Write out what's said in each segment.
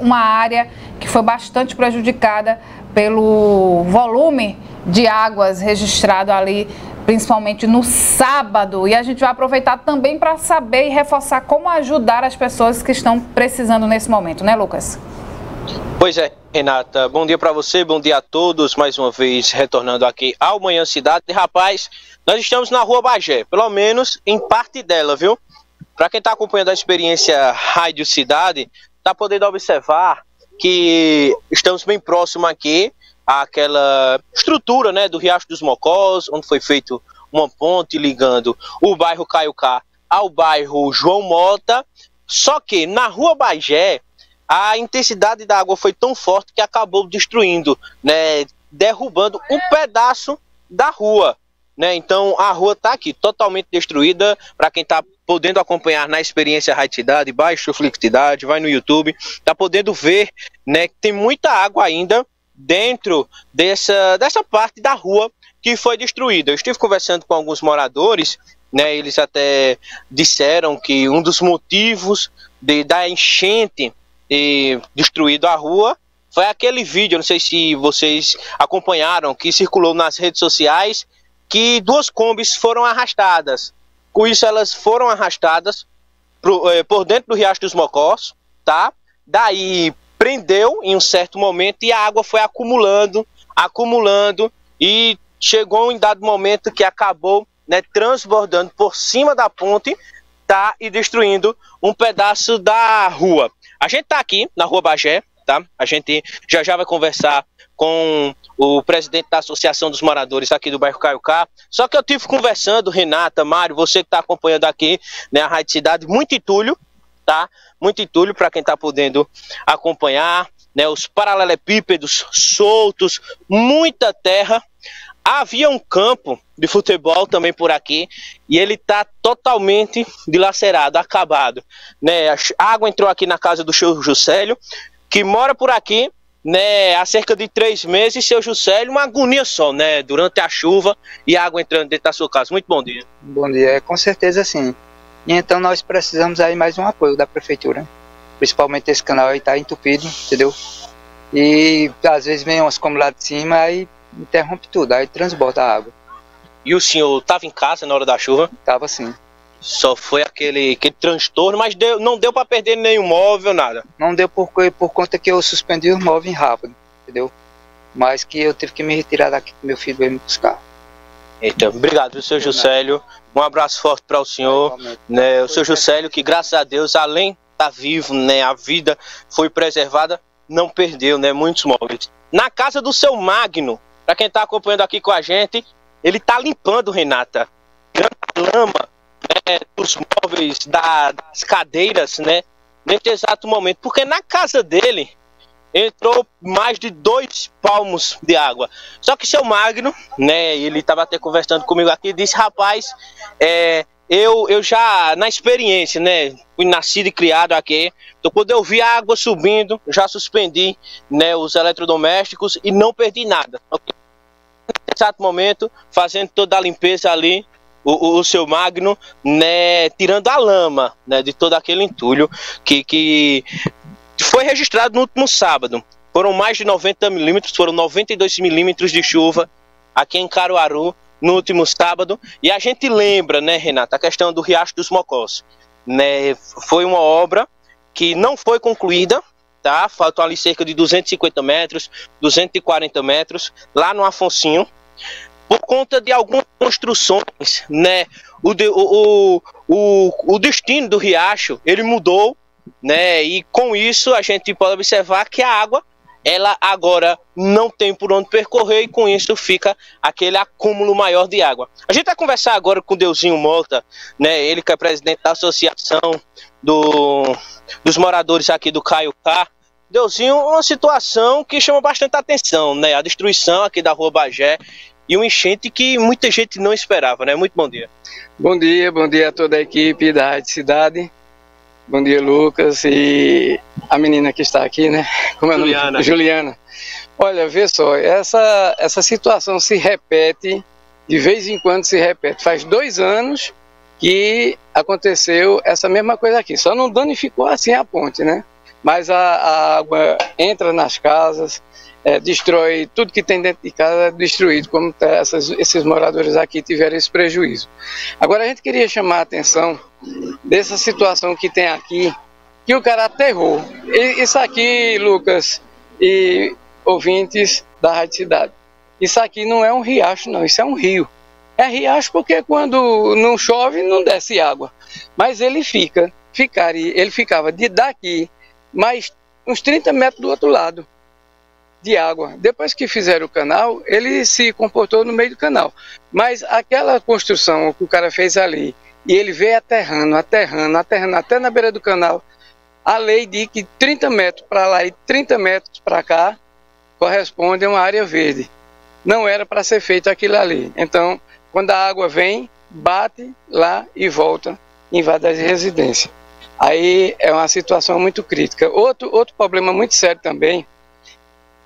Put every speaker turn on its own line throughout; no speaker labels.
uma área que foi bastante prejudicada pelo volume de águas registrado ali, principalmente no sábado. E a gente vai aproveitar também para saber e reforçar como ajudar as pessoas que estão precisando nesse momento, né, Lucas?
Pois é, Renata. Bom dia para você, bom dia a todos. Mais uma vez retornando aqui ao Manhã Cidade. Rapaz, nós estamos na Rua Bagé, pelo menos em parte dela, viu? Para quem está acompanhando a experiência Rádio Cidade, está podendo observar que estamos bem próximo aqui àquela estrutura né, do Riacho dos Mocós, onde foi feito uma ponte ligando o bairro Caiucá ao bairro João Mota. Só que na Rua Bagé, a intensidade da água foi tão forte que acabou destruindo, né, derrubando um pedaço da rua. Né? Então a rua está aqui totalmente destruída. Para quem está podendo acompanhar na experiência Raitidade, baixa fluididade, vai no YouTube, tá podendo ver, né, que tem muita água ainda dentro dessa, dessa parte da rua que foi destruída. Eu estive conversando com alguns moradores, né, eles até disseram que um dos motivos de, da enchente e destruído a rua foi aquele vídeo, não sei se vocês acompanharam, que circulou nas redes sociais, que duas combis foram arrastadas. Com isso, elas foram arrastadas pro, eh, por dentro do Riacho dos Mocós, tá? Daí prendeu em um certo momento e a água foi acumulando, acumulando e chegou em dado momento que acabou né, transbordando por cima da ponte, tá? E destruindo um pedaço da rua. A gente tá aqui na Rua Bagé, tá? A gente já já vai conversar com o presidente da Associação dos Moradores aqui do bairro Caiucá. Só que eu tive conversando, Renata, Mário, você que está acompanhando aqui, né, a Rádio Cidade, muito entulho, tá? Muito entulho para quem está podendo acompanhar, né, os paralelepípedos soltos, muita terra. Havia um campo de futebol também por aqui e ele está totalmente dilacerado, acabado. Né? A água entrou aqui na casa do seu Juscelio, que mora por aqui né, há cerca de três meses, seu Juscelio, uma agonia só, né, durante a chuva e a água entrando dentro da sua casa. Muito bom dia.
Bom dia, com certeza sim. E então nós precisamos aí mais um apoio da prefeitura, principalmente esse canal aí está entupido, entendeu? E às vezes vem umas como lá de cima, aí interrompe tudo, aí transborda a água.
E o senhor estava em casa na hora da chuva?
Estava sim.
Só foi aquele, aquele transtorno, mas deu, não deu para perder nenhum móvel, nada.
Não deu por, por conta que eu suspendi os móveis rápido, entendeu? Mas que eu tive que me retirar daqui que meu filho veio me buscar.
Então, obrigado, seu Juscelio. Um abraço forte para o senhor. Né, o seu Juscelio, que graças a Deus, além de estar vivo, né, a vida foi preservada, não perdeu né, muitos móveis. Na casa do seu Magno, para quem está acompanhando aqui com a gente, ele está limpando, Renata. Lama né, dos móveis, da, das cadeiras, né? Nesse exato momento. Porque na casa dele entrou mais de dois palmos de água. Só que seu Magno, né? Ele estava até conversando comigo aqui, disse, rapaz, é, eu, eu já, na experiência, né? Fui nascido e criado aqui. Então, quando eu vi a água subindo, já suspendi né, os eletrodomésticos e não perdi nada. Nesse exato momento, fazendo toda a limpeza ali, o, o, seu Magno, né, tirando a lama né, de todo aquele entulho que, que foi registrado no último sábado. Foram mais de 90 milímetros, foram 92 milímetros de chuva aqui em Caruaru no último sábado. E a gente lembra, né, Renata, a questão do Riacho dos Mocós. Né, foi uma obra que não foi concluída, tá? Faltam ali cerca de 250 metros, 240 metros, lá no Afonsinho por conta de algumas construções, né? O, o, o, o destino do riacho ele mudou, né? E com isso a gente pode observar que a água ela agora não tem por onde percorrer e com isso fica aquele acúmulo maior de água. A gente vai conversar agora com o Deusinho Mota, né? Ele que é presidente da associação do, dos moradores aqui do Caiucá. Deusinho, uma situação que chama bastante atenção, né? A destruição aqui da Rua Bagé e um enchente que muita gente não esperava, né? Muito bom dia.
Bom dia, bom dia a toda a equipe da Rádio Cidade. Bom dia, Lucas, e a menina que está aqui, né?
Como é o Juliana.
nome? Juliana. Olha, vê só, essa, essa situação se repete, de vez em quando se repete. Faz dois anos que aconteceu essa mesma coisa aqui, só não danificou assim a ponte, né? Mas a, a água entra nas casas, é, destrói tudo que tem dentro de casa, é destruído, como tá essas, esses moradores aqui tiveram esse prejuízo. Agora a gente queria chamar a atenção dessa situação que tem aqui, que o cara aterrou. E, isso aqui, Lucas e ouvintes da Rádio Cidade, isso aqui não é um riacho, não, isso é um rio. É riacho porque quando não chove não desce água, mas ele fica, ficaria, ele ficava de daqui mais uns 30 metros do outro lado de água. Depois que fizeram o canal, ele se comportou no meio do canal. Mas aquela construção que o cara fez ali, e ele veio aterrando, aterrando, aterrando até na beira do canal, a lei diz que 30 metros para lá e 30 metros para cá corresponde a uma área verde. Não era para ser feito aquilo ali. Então, quando a água vem, bate lá e volta, invade as residências. Aí é uma situação muito crítica. Outro, outro problema muito sério também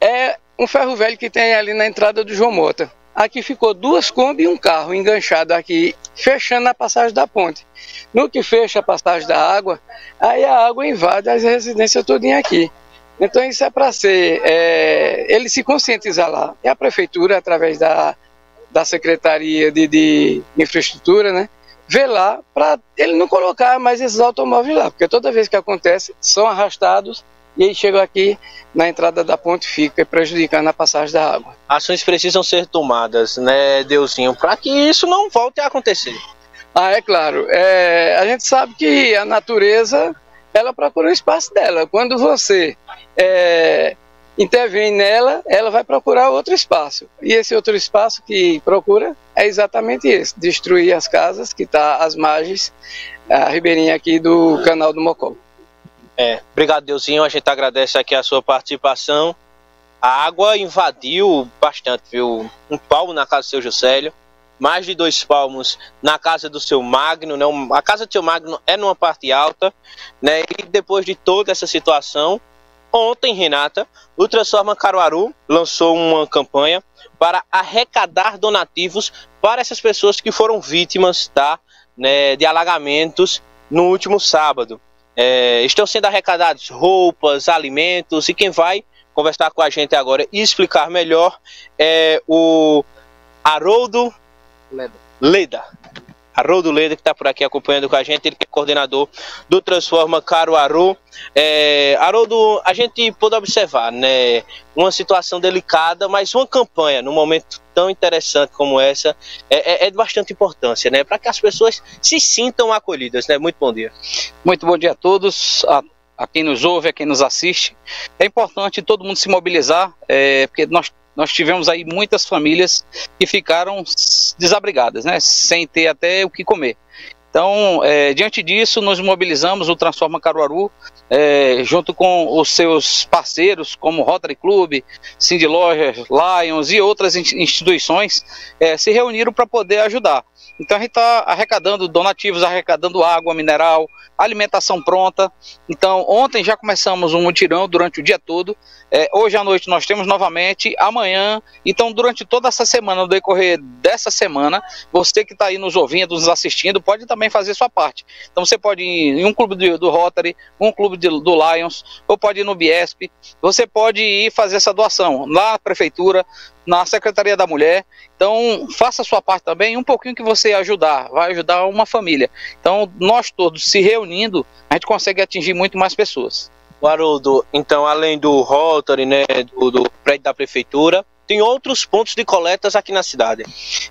é um ferro velho que tem ali na entrada do João Mota. Aqui ficou duas Kombi e um carro enganchado aqui, fechando a passagem da ponte. No que fecha a passagem da água, aí a água invade as residências todinha aqui. Então isso é para ser, é, ele se conscientizar lá. E a prefeitura, através da, da Secretaria de, de Infraestrutura, né, vê lá para ele não colocar mais esses automóveis lá, porque toda vez que acontece, são arrastados e aí chegam aqui na entrada da ponte fica prejudicando a passagem da água.
Ações precisam ser tomadas, né, Deusinho, para que isso não volte a acontecer.
Ah, é claro. É, a gente sabe que a natureza ela procura o espaço dela. Quando você é, intervém nela, ela vai procurar outro espaço. E esse outro espaço que procura é exatamente esse: destruir as casas que está às margens, a ribeirinha aqui do canal do Mocó.
É, obrigado, Deusinho. A gente agradece aqui a sua participação. A água invadiu bastante, viu? Um palmo na casa do seu Juscelio, mais de dois palmos na casa do seu Magno, né? A casa do seu Magno é numa parte alta, né? E depois de toda essa situação, ontem, Renata, o Transforma Caruaru lançou uma campanha para arrecadar donativos para essas pessoas que foram vítimas tá, né, de alagamentos no último sábado. É, estão sendo arrecadados roupas, alimentos e quem vai conversar com a gente agora e explicar melhor é o Haroldo Leda. Leda. Haroldo Leda, que está por aqui acompanhando com a gente, ele que é coordenador do Transforma Caruaru. É, Haroldo, a gente pôde observar né, uma situação delicada, mas uma campanha num momento tão interessante como essa é, é, é de bastante importância, né, para que as pessoas se sintam acolhidas. Né? Muito bom dia.
Muito bom dia a todos. A a quem nos ouve, a quem nos assiste. É importante todo mundo se mobilizar, é, porque nós nós tivemos aí muitas famílias que ficaram desabrigadas, né, sem ter até o que comer. Então, é, diante disso, nos mobilizamos o Transforma Caruaru, é, junto com os seus parceiros, como Rotary Club, Cindy Lojas, Lions e outras instituições, é, se reuniram para poder ajudar. Então, a gente está arrecadando donativos, arrecadando água mineral, alimentação pronta. Então, ontem já começamos um mutirão durante o dia todo. É, hoje à noite nós temos novamente, amanhã. Então, durante toda essa semana, no decorrer dessa semana, você que está aí nos ouvindo, nos assistindo, pode também fazer sua parte. Então, você pode ir em um clube do, do Rotary, um clube de, do Lions, ou pode ir no Biesp. Você pode ir fazer essa doação na prefeitura, na Secretaria da Mulher. Então, faça sua parte também, um pouquinho que você ajudar, vai ajudar uma família. Então, nós todos se reunindo, a gente consegue atingir muito mais pessoas.
Haroldo, então, além do Rotary, né, do, do prédio da prefeitura, tem outros pontos de coletas aqui na cidade.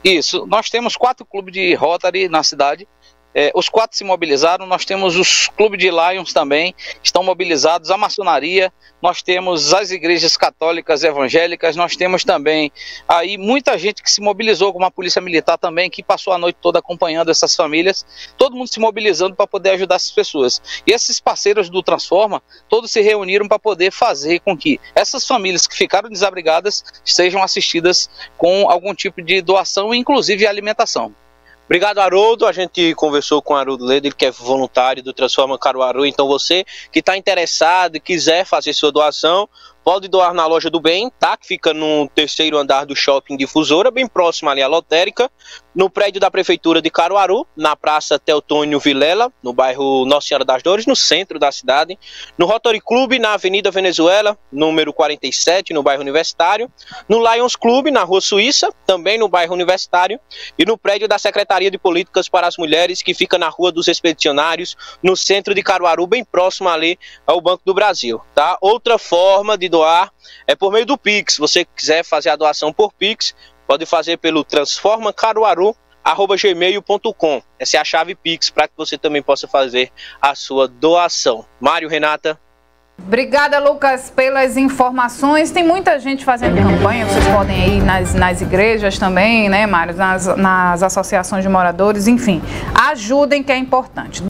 Isso, nós temos quatro clubes de Rotary na cidade, é, os quatro se mobilizaram, nós temos os clubes de Lions também, estão mobilizados, a maçonaria, nós temos as igrejas católicas evangélicas, nós temos também aí muita gente que se mobilizou, como a polícia militar também, que passou a noite toda acompanhando essas famílias, todo mundo se mobilizando para poder ajudar essas pessoas. E esses parceiros do Transforma, todos se reuniram para poder fazer com que essas famílias que ficaram desabrigadas sejam assistidas com algum tipo de doação, inclusive alimentação.
Obrigado, Haroldo. A gente conversou com o Haroldo Leda, ele que é voluntário do Transforma Caruaru. Então, você que está interessado e quiser fazer sua doação, pode doar na loja do bem, tá? Que fica no terceiro andar do shopping Difusora, bem próximo ali à lotérica, no prédio da prefeitura de Caruaru, na Praça Teotônio Vilela, no bairro Nossa Senhora das Dores, no centro da cidade, no Rotary Club, na Avenida Venezuela, número 47, no bairro Universitário, no Lions Club, na Rua Suíça, também no bairro Universitário, e no prédio da Secretaria de Políticas para as Mulheres, que fica na Rua dos Expedicionários, no centro de Caruaru, bem próximo ali ao Banco do Brasil, tá? Outra forma de doar é por meio do Pix. Você quiser fazer a doação por Pix, pode fazer pelo transformacaruaru@gmail.com. Essa é a chave Pix para que você também possa fazer a sua doação. Mário, Renata.
Obrigada, Lucas, pelas informações. Tem muita gente fazendo campanha, vocês podem ir nas, nas igrejas também, né, Mário? Nas, nas associações de moradores, enfim. Ajudem, que é importante.